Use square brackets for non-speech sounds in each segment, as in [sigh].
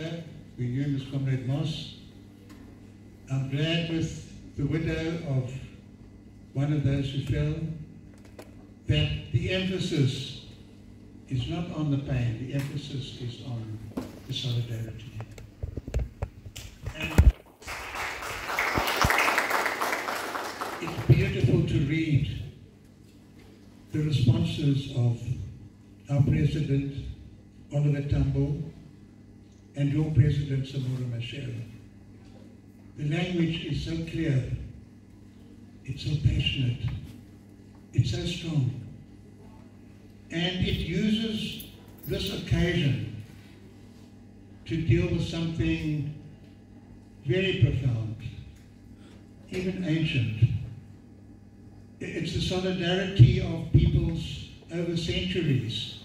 We knew him as Comrade Moss. I'm glad with the widow of one of those who fell that the emphasis is not on the pain, the emphasis is on the solidarity. And it's beautiful to read the responses of our President, Oliver Tambo, and your President, Samora Machel. The language is so clear, it's so passionate, it's so strong. And it uses this occasion to deal with something very profound, even ancient. It's the solidarity of peoples over centuries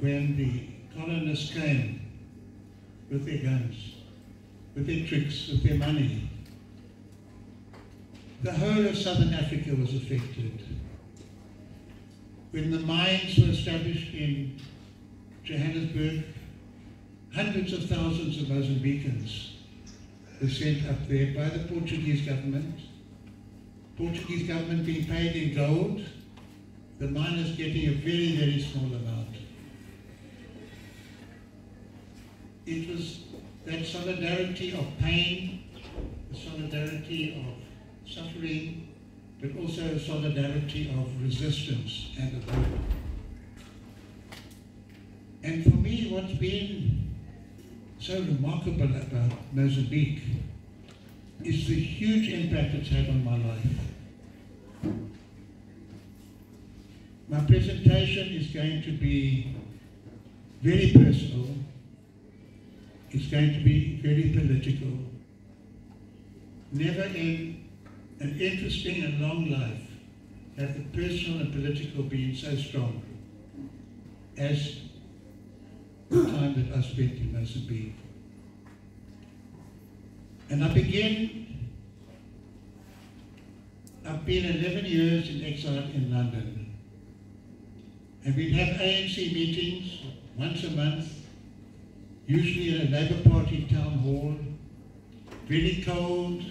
when the colonists came with their guns, with their tricks, with their money. The whole of southern Africa was affected. When the mines were established in Johannesburg, hundreds of thousands of Mozambicans were sent up there by the Portuguese government. Portuguese government being paid in gold, the miners getting a very, very small amount. It was that solidarity of pain, the solidarity of suffering, but also a solidarity of resistance and of hope. And for me, what's been so remarkable about Mozambique is the huge impact it's had on my life. My presentation is going to be very personal is going to be very political. Never in an interesting and long life have the personal and political been so strong as the time that I spent in Mozambique. And I begin, I've been 11 years in exile in London. And we'd have ANC meetings once a month usually in a Labour Party town hall, really cold.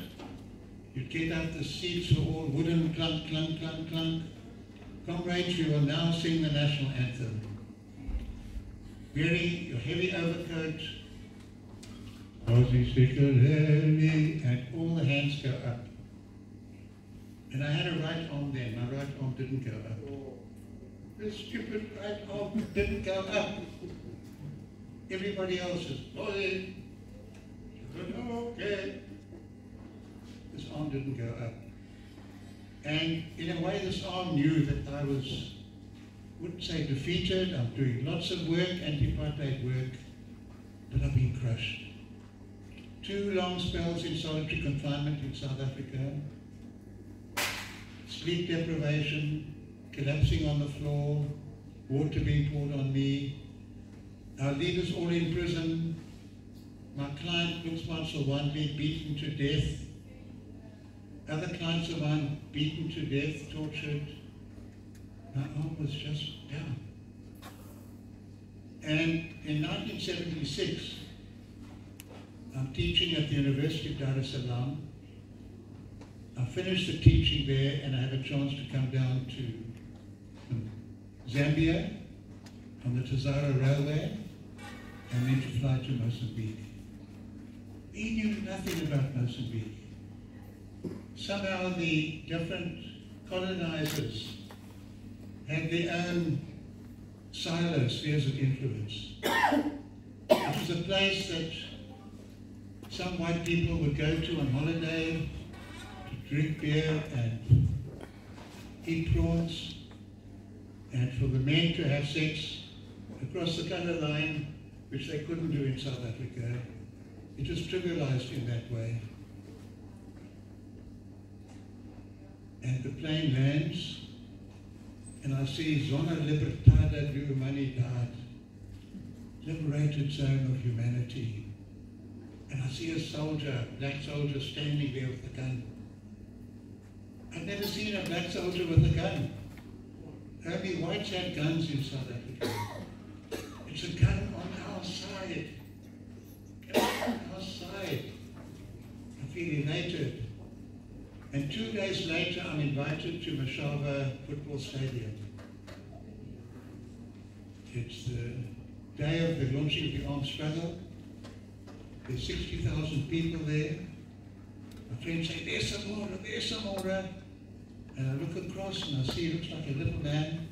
You'd get out the seats were all wooden clunk, clunk, clunk, clunk. Comrades, we will now sing the national anthem. Wearing your heavy overcoat, Nkosi Sikelel', and all the hands go up. And I had a right arm then, my right arm didn't go up. Oh. This stupid right arm didn't go up. Everybody else is, oh, okay. This arm didn't go up. And in a way, this arm knew that I was, wouldn't say defeated, I'm doing lots of work, anti-apartheid work, but I've been crushed. Two long spells in solitary confinement in South Africa, sleep deprivation, collapsing on the floor, water being poured on me, our leaders all in prison. My client, Sponsor one, being beaten to death. Other clients of mine beaten to death, tortured. My arm was just down. And in 1976, I'm teaching at the University of Dar es Salaam. I finished the teaching there and I had a chance to come down to Zambia on the Tazara Railway and then to fly to Mozambique. We knew nothing about Mozambique. Somehow the different colonizers had their own silo spheres of influence. it was a place that some white people would go to on holiday to drink beer and eat prawns, and for the men to have sex across the color line which they couldn't do in South Africa. It was trivialized in that way. And the plane lands, and I see Zona Libertada Humanidad, liberated zone of humanity. And I see a soldier, black soldier, standing there with a gun. I've never seen a black soldier with a gun. Only whites had guns in South Africa. It's a gun on our side. two days later, I'm invited to Machava Football Stadium. It's the day of the launching of the armed struggle. There's 60,000 people there. My friends say, there's Samora, there's Samora. Uh, and I look across and I see he looks like a little man.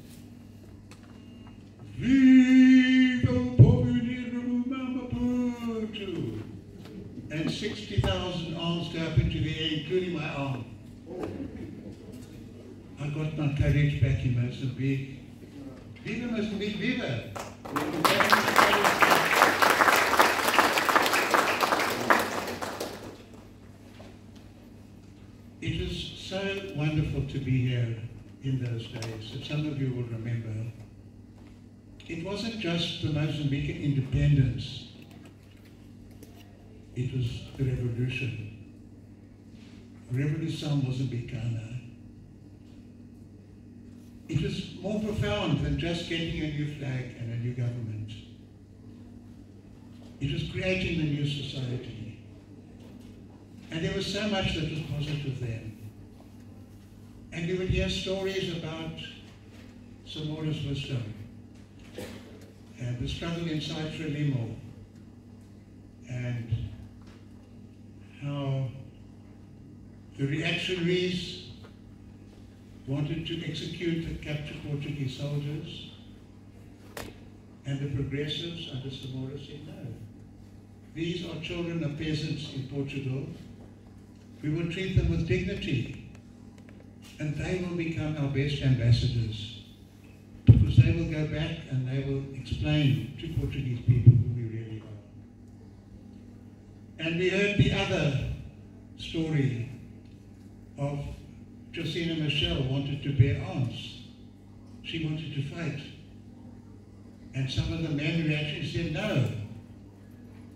And 60,000 arms go up into the air, including my arm. I got my courage back in Mozambique. Viva Mozambique, viva! It was so wonderful to be here in those days, that some of you will remember. It wasn't just the Mozambican independence, it was the revolution. Revolution Mozambicana. It was more profound than just getting a new flag and a new government. It was creating a new society. And there was so much that was positive then. And you would hear stories about Samora's wisdom and the struggle inside Frelimo and how the reactionaries wanted to execute and capture Portuguese soldiers, and the progressives under Samora said no. These are children of peasants in Portugal. We will treat them with dignity, and they will become our best ambassadors, because they will go back and they will explain to Portuguese people who we really are. And we heard the other story of Josina Machel wanted to bear arms. She wanted to fight. And some of the men reacted said, no.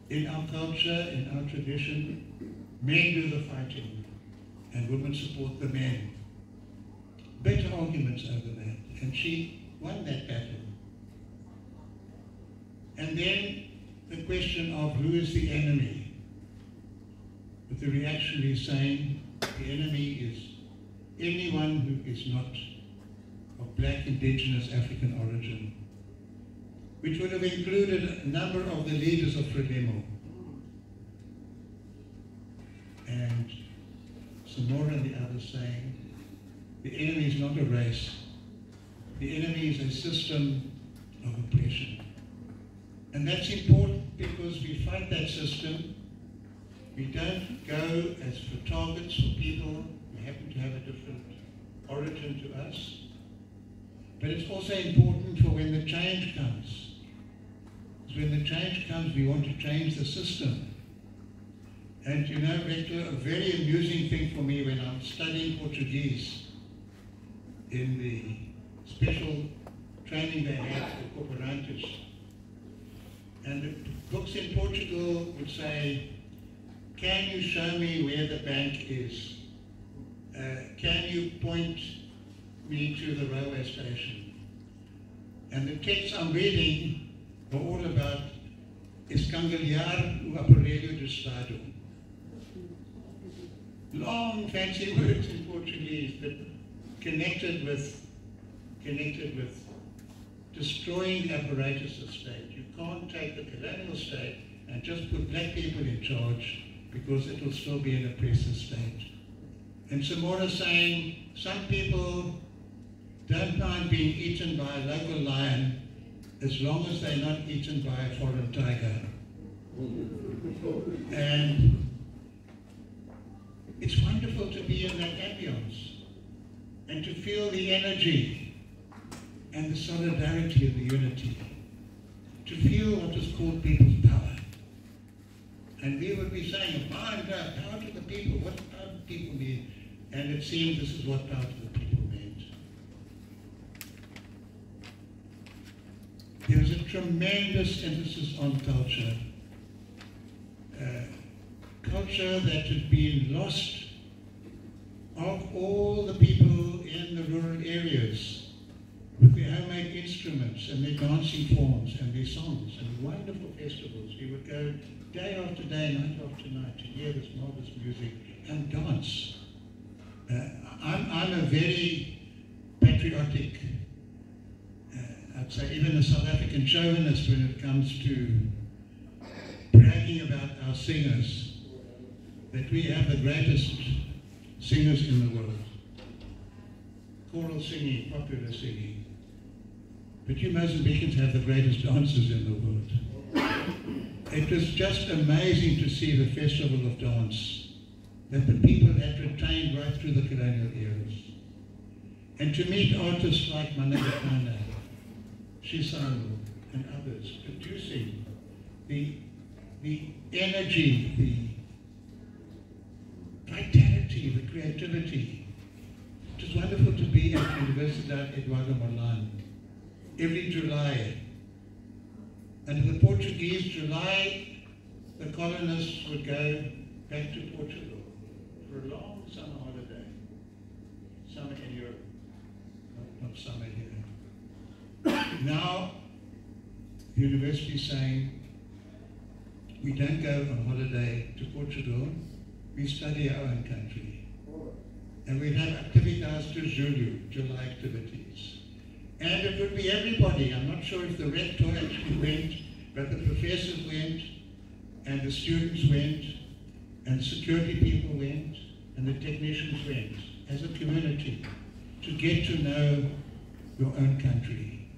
In our culture, in our tradition, men do the fighting and women support the men. Better arguments over that. And she won that battle. And then the question of who is the enemy. With the reactionaries saying the enemy is anyone who is not of black, indigenous, African origin, which would have included a number of the leaders of Frelimo. And Samora and the others saying, the enemy is not a race, the enemy is a system of oppression. And that's important because we fight that system. We don't go as for targets for people who happen to have a different origin to us. But it's also important for when the change comes. Because when the change comes, we want to change the system. And you know, Victor, a very amusing thing for me when I'm studying Portuguese in the special training they have for cooperantes. And the books in Portugal would say, can you show me where the bank is? Uh, can you point me to the railway station? And the texts I'm reading are all about escangalhar o aparelho do Estado. Long fancy words in Portuguese, but connected with, connected with destroying apparatus of state. You can't take the colonial state and just put black people in charge because it will still be in a oppressive state. And Samora saying some people don't mind being eaten by a local lion as long as they're not eaten by a foreign tiger. and it's wonderful to be in that ambience and to feel the energy and the solidarity and the unity. To feel what is called people's power. And we would be saying, power to the people. What power do people need? And it seems this is what power to the people means. There is a tremendous emphasis on culture. Uh, culture that had been lost of all the people in the rural areas with their homemade instruments and their dancing forms and their songs and wonderful festivals. We would go day after day, night after night to hear this marvelous music and dance. Uh, I'm, I'm a very patriotic, uh, I'd say even a South African chauvinist when it comes to bragging about our singers, that we have the greatest singers in the world. Choral singing, popular singing. But you Mozambicans have the greatest dancers in the world. It was just amazing to see the Festival of Dance that the people had retained right through the colonial eras. And to meet artists like Malangatana, Chissano, and others producing the, the energy, the vitality, the creativity. It was wonderful to be at Universidade Eduardo Mondlane every July. And in the Portuguese, July, the colonists would go back to Portugal for a long summer holiday. Summer in Europe, not, not summer here. [coughs] now, the university is saying, we don't go on holiday to Portugal, we study our own country. And we have activities to Zulu, July activities. And it would be everybody. I'm not sure if the rector actually went, but the professors went, and the students went, and security people went, and the technicians went, as a community, to get to know your own country.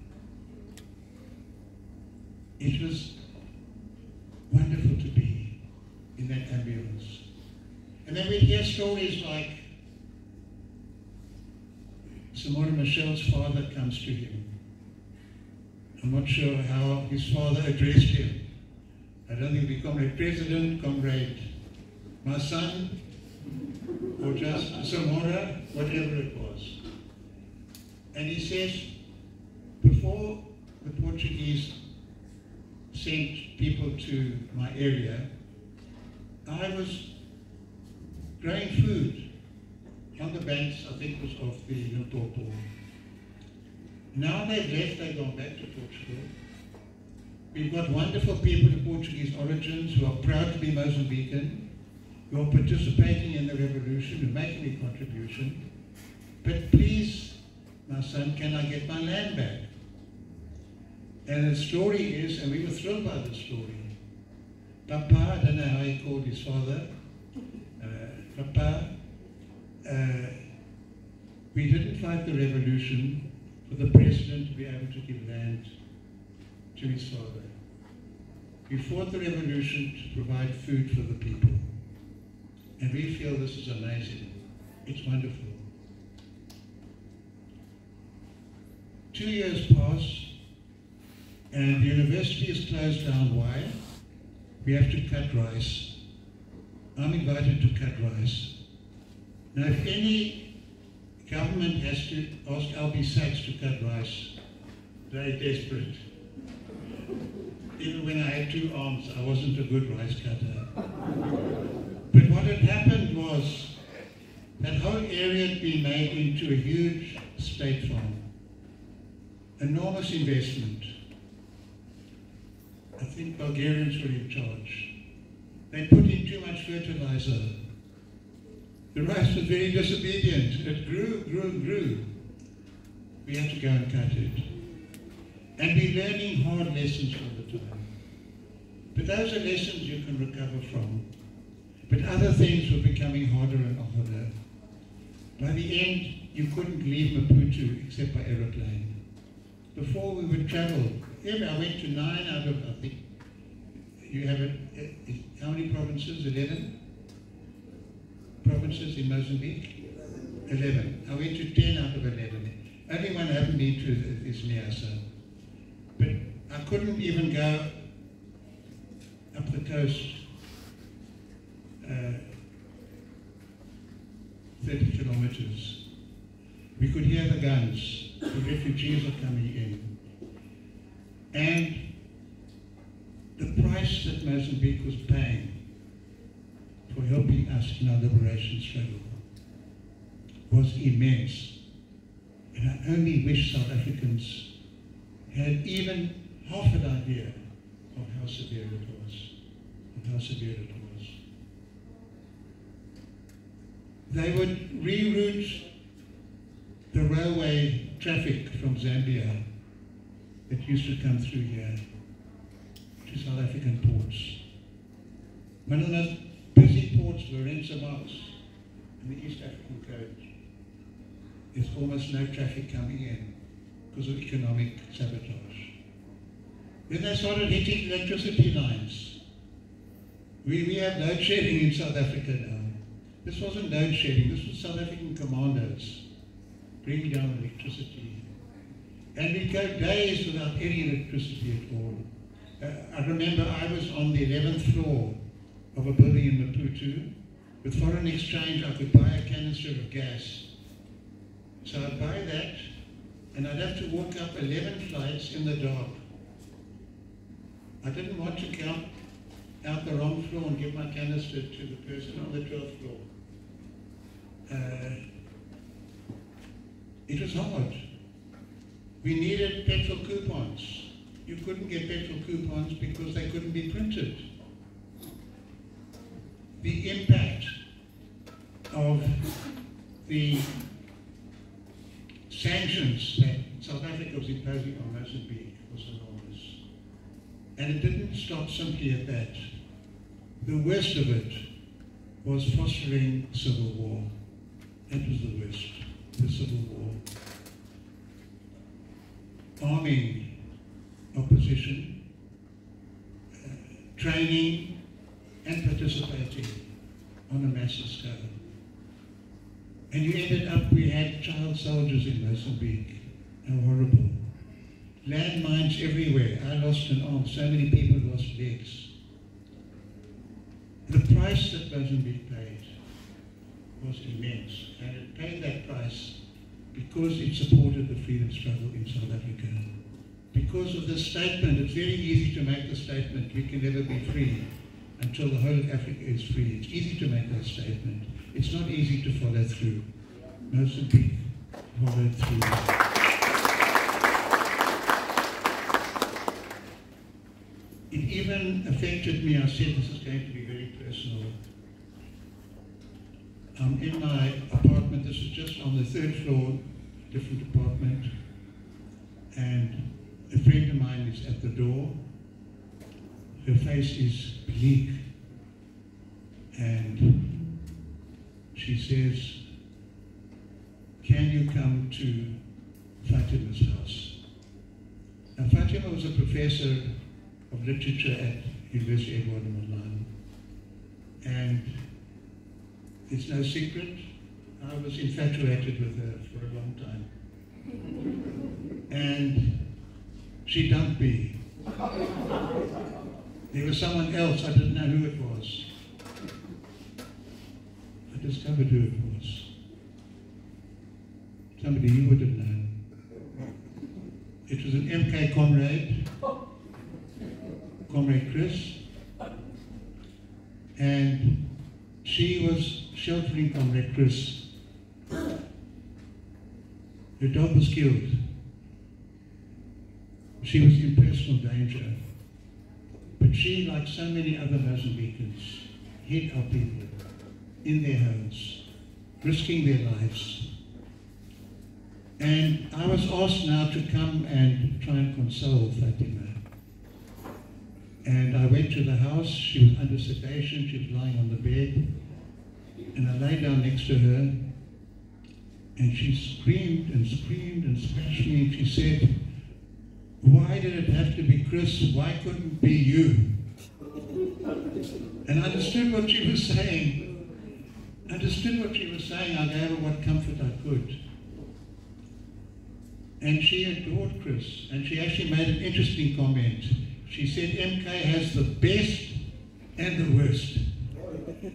It was wonderful to be in that ambulance. And then we'd hear stories like Samora Machel's father comes to him. I'm not sure how his father addressed him. I don't think he comrade president, comrade my son, or just Samora, whatever it was. And he says, before the Portuguese sent people to my area, I was growing food on the banks, I think it was of the Limpopo. Now they've left, they've gone back to Portugal. We've got wonderful people of Portuguese origins who are proud to be Mozambican, who are participating in the revolution, who are making a contribution. But please, my son, can I get my land back? And the story is, and we were thrilled by the story. Papa, I don't know how he called his father, uh, Papa, uh, we didn't fight the revolution for the president to be able to give land to his father. We fought the revolution to provide food for the people. And we feel this is amazing. It's wonderful. Two years pass, and the university is closed down. Why? We have to cut rice. I'm invited to cut rice. Now, if any government has to ask Albie Sachs to cut rice, very desperate. Even when I had two arms, I wasn't a good rice cutter. But what had happened was that whole area had been made into a huge state farm. Enormous investment. I think Bulgarians were in charge. They put in too much fertilizer. The rice was very disobedient. It grew, grew, grew. We had to go and cut it. And we're learning hard lessons all the time. But those are lessons you can recover from. But other things were becoming harder and harder. By the end, you couldn't leave Maputo except by aeroplane. Before we would travel, I went to nine out of, I think, you have it, eh, eh, how many provinces? Eleven? Provinces in Mozambique? Eleven. I went to ten out of eleven. Only one I haven't been to is Niassa. But I couldn't even go up the coast uh, 30 kilometers. We could hear the guns. The refugees are coming in. And the price that Mozambique was paying for helping us in our liberation struggle was immense. And I only wish South Africans had even half an idea of how severe it was, of how severe it was. they would reroute the railway traffic from Zambia that used to come through here to South African ports. One of the ports, Lorenzo in the East African coast. There's almost no traffic coming in because of economic sabotage. Then they started hitting electricity lines. We, we have load shedding in South Africa now. This wasn't load shedding, this was South African commandos bringing down electricity. And we'd go days without any electricity at all. Uh, I remember I was on the 11th floor of a building in Maputo. With foreign exchange, I could buy a canister of gas. So I'd buy that, and I'd have to walk up 11 flights in the dark. I didn't want to come out the wrong floor and give my canister to the person on the 12th floor. Uh, it was hard. We needed petrol coupons. You couldn't get petrol coupons because they couldn't be printed. The impact of the sanctions that South Africa was imposing on Mozambique was enormous. And it didn't stop simply at that. The worst of it was fostering civil war. That was the worst, the civil war. Arming opposition, uh, training and participating on a massive scale. And you ended up, we had child soldiers in Mozambique. How horrible. Landmines everywhere. I lost an arm. So many people lost legs. The price that Mozambique paid was immense. And it paid that price because it supported the freedom struggle in South Africa. Because of this statement, it's very easy to make the statement, we can never be free until the whole of Africa is free. It's easy to make that statement. It's not easy to follow through. Mozambique followed through. It even affected me. I said this is going to be very personal. I'm in my apartment, this is just on the third floor, different apartment, and a friend of mine is at the door. Her face is bleak, and she says, can you come to Fatima's house? Now, Fatima was a professor of literature at University of Guatemala, and it's no secret, I was infatuated with her for a long time. And she dumped me. There was someone else, I didn't know who it was. I discovered who it was. Somebody you would have known. It was an MK comrade, Comrade Chris, and she was sheltering Comrade Chris. Her dog was killed. She was in personal danger. She, like so many other Mozambicans, hid our people in their homes, risking their lives. And I was asked now to come and try and console Fatima. And I went to the house. She was under sedation. She was lying on the bed. And I lay down next to her. And she screamed and screamed and scratched me. And she said, why did it have to be Chris? Why couldn't it be you? And I understood what she was saying. I understood what she was saying. I gave her what comfort I could. And she adored Chris. And she actually made an interesting comment. She said MK has the best and the worst.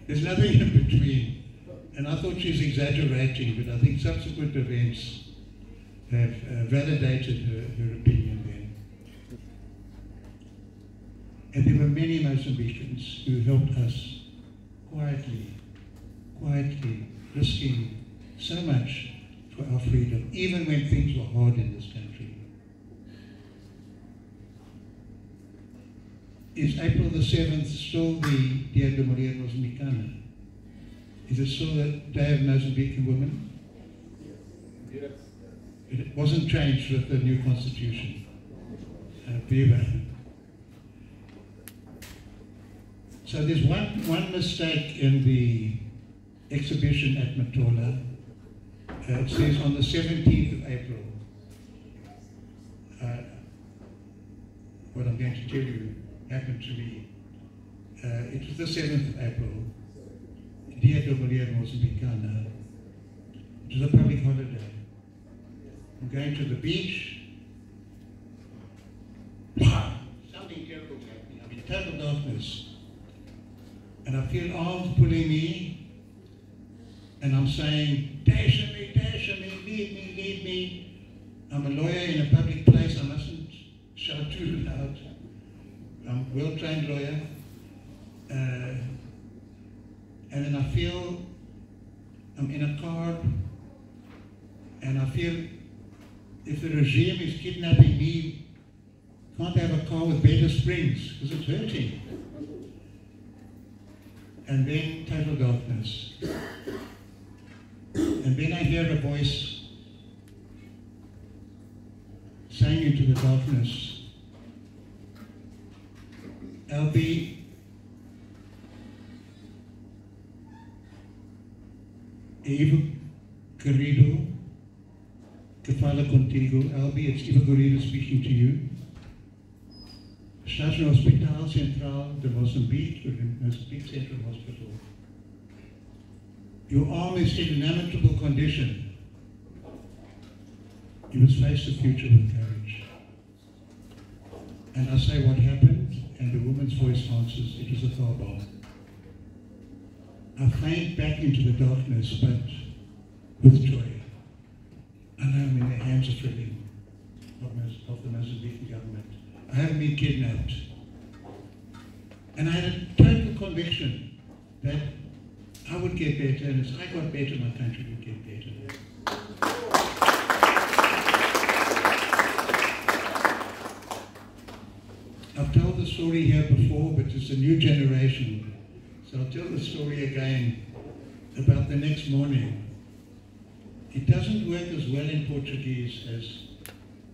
There's nothing in between. And I thought she was exaggerating, but I think subsequent events have uh, validated her, her opinion then. And there were many Mozambicans who helped us quietly, quietly, risking so much for our freedom, even when things were hard in this country. Is April the 7th still the Dia de Mulher Mozambicana? Is it still the Day of Mozambican Women? Yes. It wasn't changed with the new constitution. Uh, Viva. So there's one, one mistake in the exhibition at Matola. Uh, it says on the 17th of April. Uh, what I'm going to tell you happened to me. Uh, it was the 7th of April. Dia de Mulher Mozambicana. It was a public holiday. I'm going to the beach. Wow, something terrible is happening. I'm in total darkness. And I feel arms pulling me. And I'm saying, dash me, dash me, lead me, lead me. I'm a lawyer in a public place. I mustn't shout too loud. I'm a well-trained lawyer. Uh, and then I feel I'm in a car and I feel if the regime is kidnapping me, can't I have a car with better springs because it's hurting. And then total darkness. And then I hear a voice saying into the darkness, Albie, Ivo Garrido, que fala contigo, Albie, it's Ivo Garrido speaking to you. No Hospital Central de Moçambique, the Mozambique Central Hospital. Your arm is in an lamentable condition. You must face the future with courage. And I say what happened, and the woman's voice answers, it was a car bomb. I faint back into the darkness, but with joy. I know I'm in the hands of freedom of, the Mozambican government. I haven't been kidnapped. And I had a total conviction that I would get better, and as I got better, my country would get better. I've told the story here before, but it's a new generation. So I'll tell the story again about the next morning. It doesn't work as well in Portuguese as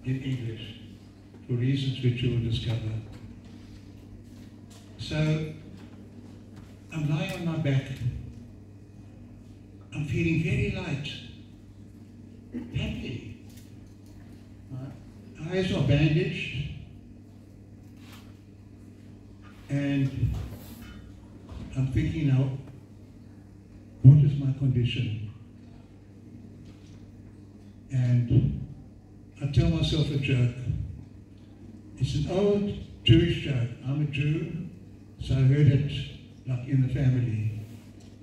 in English, for reasons which you will discover. So I'm lying on my back. I'm feeling very light, happy. My eyes are bandaged, and I'm thinking now, what is my condition? And I tell myself a joke. It's an old Jewish joke. I'm a Jew, so I heard it like in the family.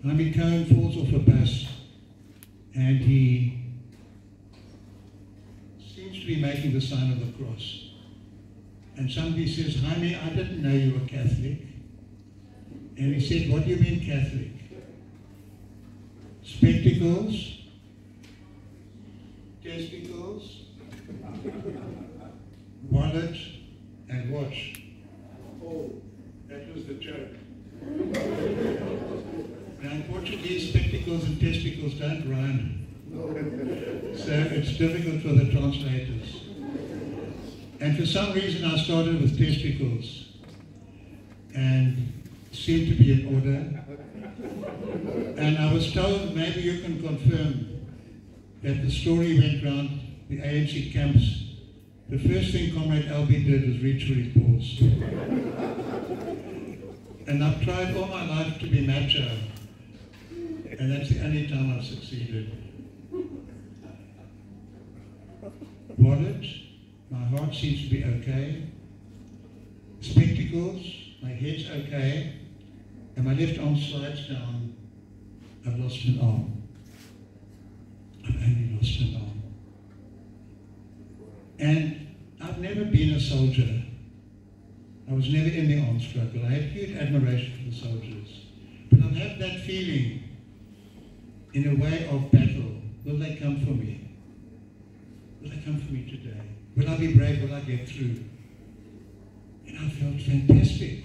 Jaime Cohen falls off a bus and he seems to be making the sign of the cross. And somebody says, Jaime, I didn't know you were Catholic. And he said, What do you mean Catholic? Spectacles, testicles, [laughs] wallet, and watch. Oh, that was the joke. Now Portuguese, spectacles and testicles don't rhyme. So it's difficult for the translators. And for some reason I started with testicles and seemed to be in order. And I was told, maybe you can confirm, that the story went round the ANC camps. The first thing Comrade Albie did was reach for his balls. and I've tried all my life to be macho, and that's the only time I've succeeded. Wallet, my heart seems to be okay. Spectacles, my head's okay. And my left arm slides down. I've lost an arm. I've only lost an arm. And I've never been a soldier. I was never in the armed struggle. I had huge admiration for the soldiers. But I've had that feeling in a way of battle. Will they come for me? Will they come for me today? Will I be brave? Will I get through? And I felt fantastic.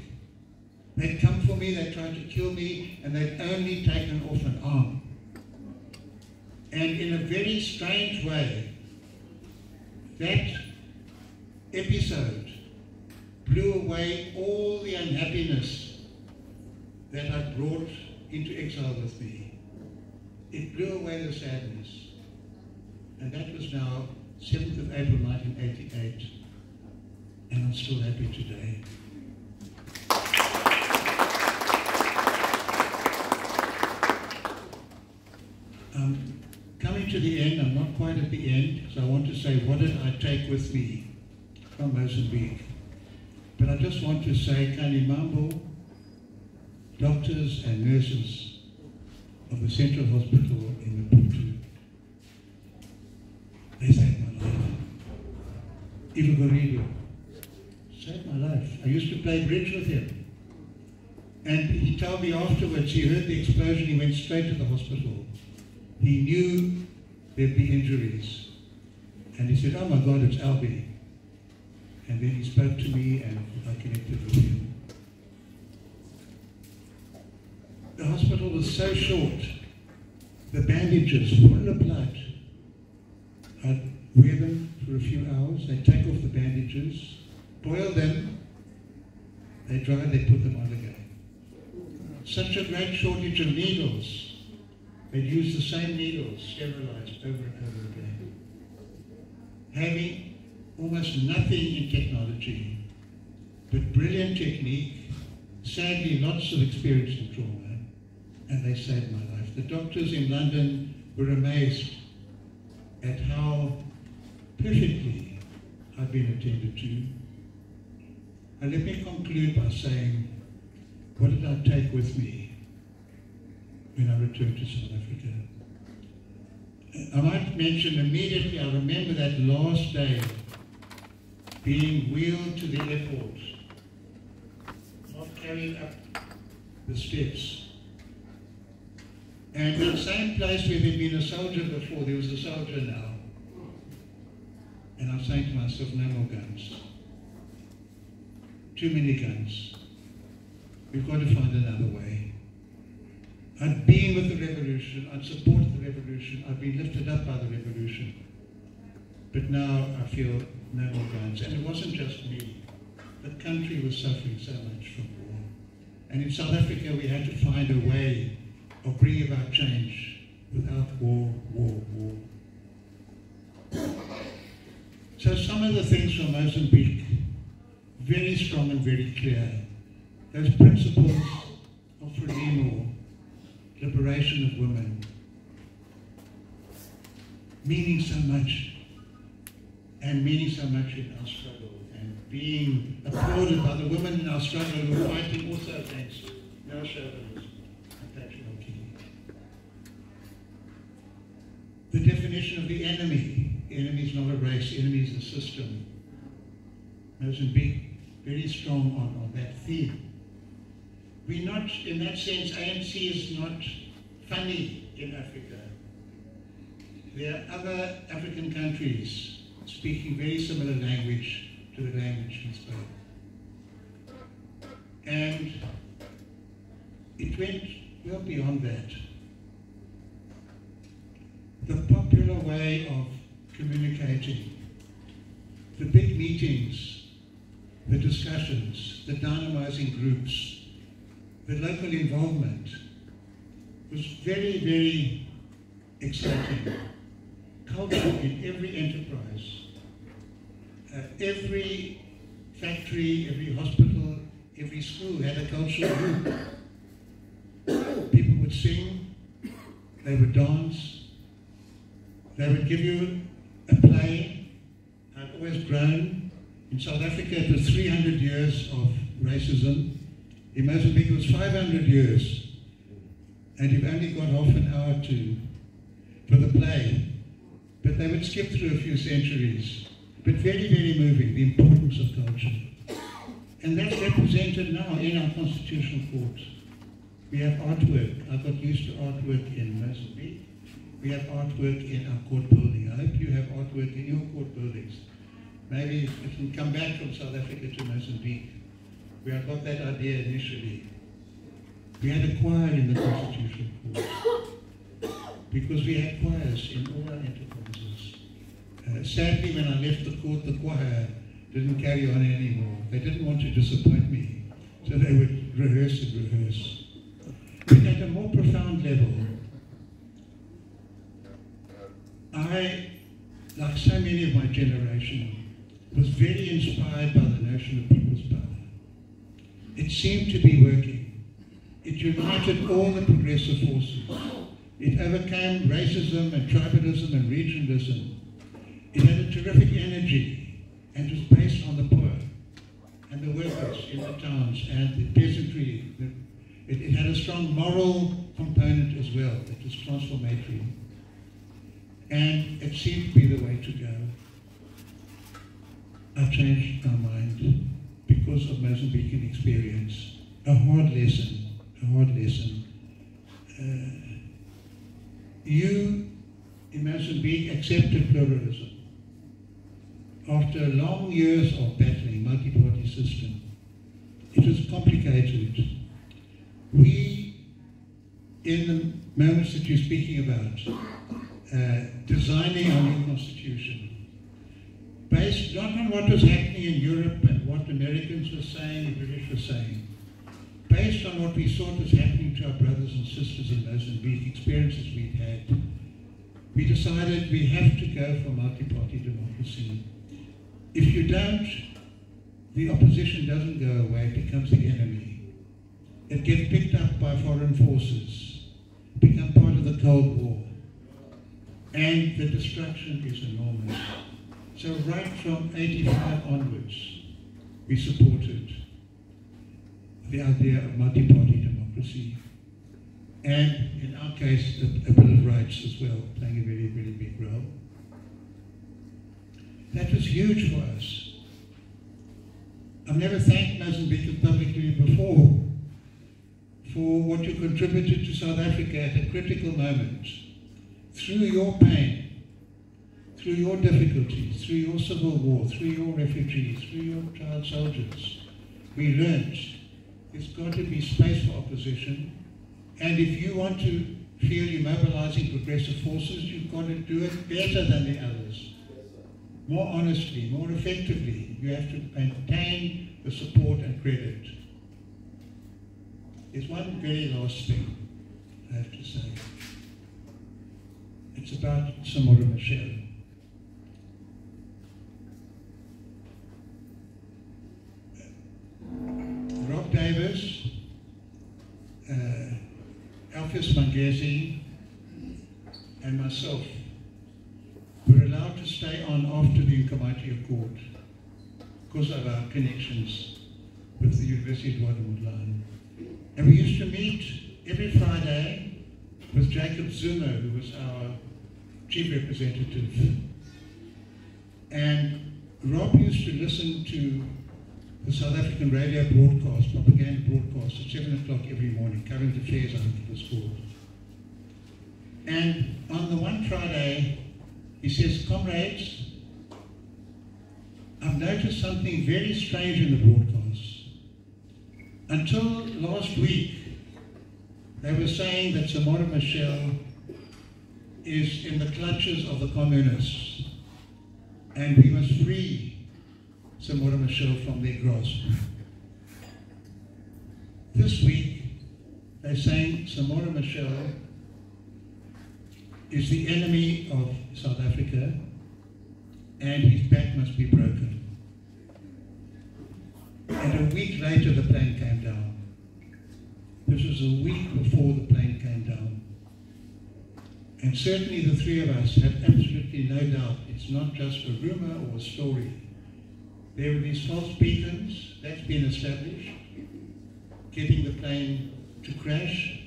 They'd come for me me, they tried to kill me, and they'd only taken off an arm. And in a very strange way, that episode blew away all the unhappiness that I brought into exile with me. It blew away the sadness. And that was now 7th of April 1988. And I'm still happy today. Um, to the end, I'm not quite at the end, because I want to say, what did I take with me from Mozambique? But I just want to say, Kanimambo, doctors and nurses of the Central Hospital in Maputo, they saved my life. Ivo saved my life. I used to play bridge with him. And he told me afterwards, he heard the explosion, he went straight to the hospital. He knew there'd be injuries. And he said, oh my God, it's Albie. And then he spoke to me and I connected with him. The hospital was so short. The bandages full of blood. I'd wear them for a few hours. They'd take off the bandages, boil them, they dry, they put them on again. Such a great shortage of needles. They'd use the same needles, sterilized over and over again. Having almost nothing in technology, but brilliant technique, sadly lots of experience in trauma, and they saved my life. The doctors in London were amazed at how perfectly I've been attended to. And let me conclude by saying, what did I take with me when I returned to South Africa? Uh, I might mention immediately, I remember that last day being wheeled to the airport, not carried up the steps. And in the same place where there'd been a soldier before, there was a soldier now. And I'm saying to myself, no more guns. Too many guns. We've got to find another way. I've been with the revolution, I've supported the revolution, I've been lifted up by the revolution. But now I feel no more guns. And it wasn't just me. The country was suffering so much from war. And in South Africa we had to find a way of bringing about change without war, war, war. So some of the things from Mozambique, very strong and very clear. Those principles of Frelimo, liberation of women, meaning so much, and meaning so much in our struggle, and being applauded by the women in our struggle who are fighting also against neo-chauvinism and patriarchy. The definition of the enemy. the Enemy is not a race, the enemy is a system. Mozambique, very strong on, on that theme. We're not, in that sense, ANC is not funny in Africa. There are other African countries speaking very similar language to the language we spoke. And it went well beyond that. The popular way of communicating, the big meetings, the discussions, the dynamizing groups, the local involvement was very, very exciting. Culture in every enterprise, uh, every factory, every hospital, every school had a cultural group. People would sing, they would dance, they would give you a play. I've always grown. In South Africa, it was 300 years of racism. In Mozambique, it was 500 years. And you've only got half an hour to for the play. But they would skip through a few centuries. But very, very moving, the importance of culture. And that's represented now in our constitutional court. We have artwork. I got used to artwork in Mozambique. We have artwork in our court building. I hope you have artwork in your court buildings. Maybe if we come back from South Africa to Mozambique, we had got that idea initially. We had a choir in the Constitutional Court because we had choirs in all our enterprises. Uh, sadly, when I left the court, the choir didn't carry on anymore. They didn't want to disappoint me, so they would rehearse and rehearse. But at a more profound level, I, like so many of my generation, was very inspired by the notion of. It seemed to be working. It united all the progressive forces. It overcame racism and tribalism and regionalism. It had a terrific energy and was based on the poor and the workers in the towns and the peasantry. It, it had a strong moral component as well. It was transformatory. And it seemed to be the way to go. I changed mind because of Mozambican experience. A hard lesson, a hard lesson. Uh, you in Mozambique accepted pluralism. After long years of battling multi-party system, it was complicated. We, in the moments that you're speaking about, uh, designing our new constitution, based not on what was happening in Europe and what Americans were saying and British were saying, based on what we saw was happening to our brothers and sisters in Mozambique, experiences we'd had, we decided we have to go for multi-party democracy. If you don't, the opposition doesn't go away, it becomes the enemy. It gets picked up by foreign forces, become part of the Cold War. And the destruction is enormous. So right from 85 onwards, we supported the idea of multi-party democracy. And in our case, a, a Bill of Rights as well, playing a very, very big role. That was huge for us. I've never thanked Mozambique publicly before for what you contributed to South Africa at a critical moment. Through your pain, through your difficulties, through your civil war, through your refugees, through your child soldiers, we learned there's got to be space for opposition. And if you want to feel you're mobilizing progressive forces, you've got to do it better than the others. More honestly, more effectively. You have to maintain the support and credit. There's one very last thing I have to say. It's about Samora Machel. Rob Davies, uh, Alpheus Manghezi, and myself were allowed to stay on after the Nkomati Accord because of our connections with the University of Guatemala. And we used to meet every Friday with Jacob Zuma, who was our chief representative. And Rob used to listen to the South African radio broadcast, propaganda broadcast at 7 o'clock every morning, current affairs, I think it was. And on the one Friday, he says, comrades, I've noticed something very strange in the broadcast. Until last week, they were saying that Samora Machel is in the clutches of the communists and we must free Samora Machel from their grasp. This week, they're saying Samora Machel is the enemy of South Africa and his back must be broken. And a week later, the plane came down. This was a week before the plane came down. And certainly the three of us have absolutely no doubt it's not just a rumor or a story. There were these false beacons, that's been established, getting the plane to crash.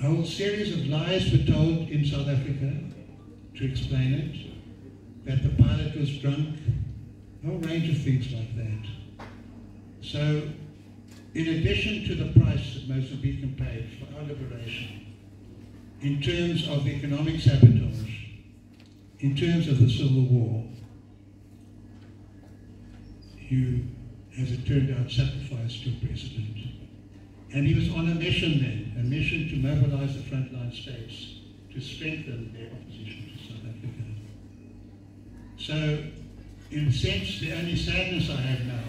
A whole series of lies were told in South Africa to explain it, that the pilot was drunk, a whole range of things like that. So, in addition to the price that Mozambique paid for our liberation, in terms of economic sabotage, in terms of the Civil War, you, as it turned out, sacrificed your president. And he was on a mission then, a mission to mobilize the frontline states to strengthen their opposition to South Africa. So, in a sense, the only sadness I have now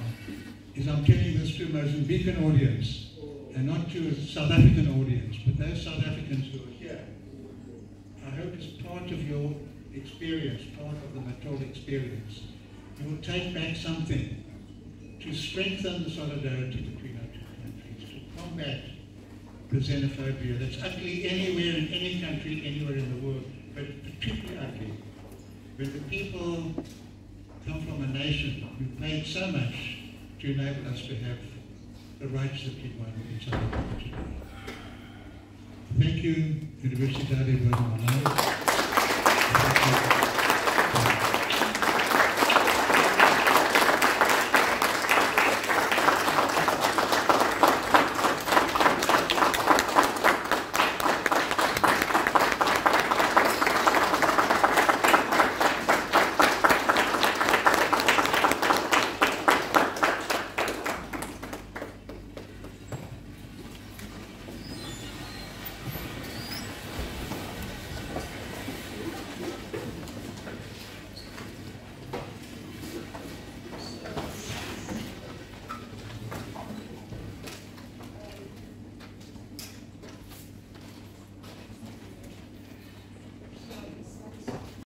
is I'm telling this to a Mozambican audience and not to a South African audience, but those South Africans who are here. I hope as part of your experience, part of the Natal experience, you will take back something to strengthen the solidarity between our two countries, to combat the xenophobia that's ugly anywhere in any country, anywhere in the world, but particularly ugly when the people come from a nation who paid so much to enable us to have the rights that we want in South Africa today. Thank you, Universidade de Aires.